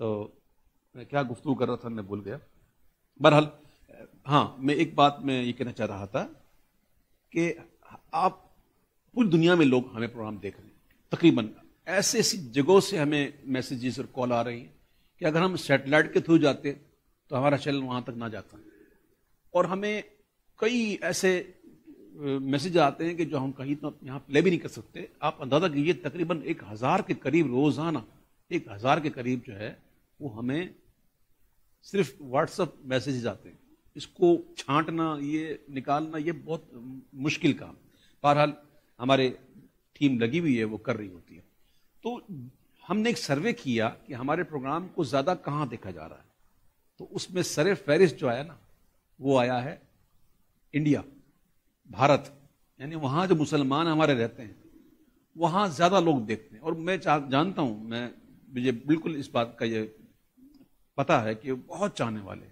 तो मैं क्या गुफ्तु कर रहा था, मैं भूल गया। बहरहाल हाँ मैं एक बात मैं ये कहना चाह रहा था कि आप पूरी दुनिया में लोग हमें प्रोग्राम देख रहे हैं, तकरीबन। ऐसे ऐसी जगहों से हमें मैसेजेस और कॉल आ रही हैं कि अगर हम सेटेलाइट के थ्रू जाते तो हमारा चैनल वहाँ तक ना जाता। और हमें कई ऐसे मैसेज आते हैं कि जो हम कहीं तो यहाँ प्ले भी नहीं कर सकते। आप अंदाज़ा कीजिए, तकरीबन एक हज़ार के करीब रोज़ाना, एक हज़ार के करीब जो है वो हमें सिर्फ़ व्हाट्सअप मैसेजेस आते हैं। इसको छांटना, ये निकालना, ये बहुत मुश्किल काम। बहरहाल, हमारे टीम लगी हुई है, वो कर रही होती है। तो हमने एक सर्वे किया कि हमारे प्रोग्राम को ज़्यादा कहाँ देखा जा रहा है। तो उसमें सर फहरिस्त जो आया ना, वो आया है इंडिया भारत। यानी वहाँ जो मुसलमान हमारे रहते हैं, वहाँ ज़्यादा लोग देखते हैं। और मैं जानता हूँ, मैं, मुझे बिल्कुल इस बात का ये पता है कि बहुत चाहने वाले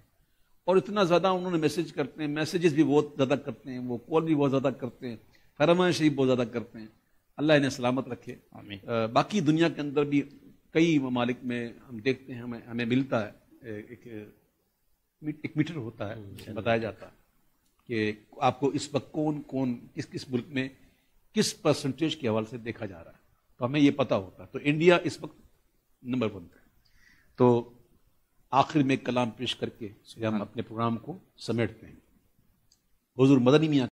और इतना ज़्यादा उन्होंने मैसेज करते हैं मैसेजेस भी बहुत ज़्यादा करते हैं वो कॉल भी बहुत ज़्यादा करते हैं फरमाइश भी बहुत ज़्यादा करते हैं। अल्लाह इन्हें सलामत रखे। आ, बाकी दुनिया के अंदर भी कई ममालिक में हम देखते हैं हमें हमें मिलता है एक एक मीटर होता है बताया जाता है कि आपको इस वक्त कौन कौन किस किस मुल्क में किस परसेंटेज के हवाले से देखा जा रहा है। तो हमें ये पता होता है। तो इंडिया इस वक्त नंबर वन पे तो आखिर में कलाम पेश करके हम अपने प्रोग्राम को समेटते हैं। हजूर मदनी मियाँ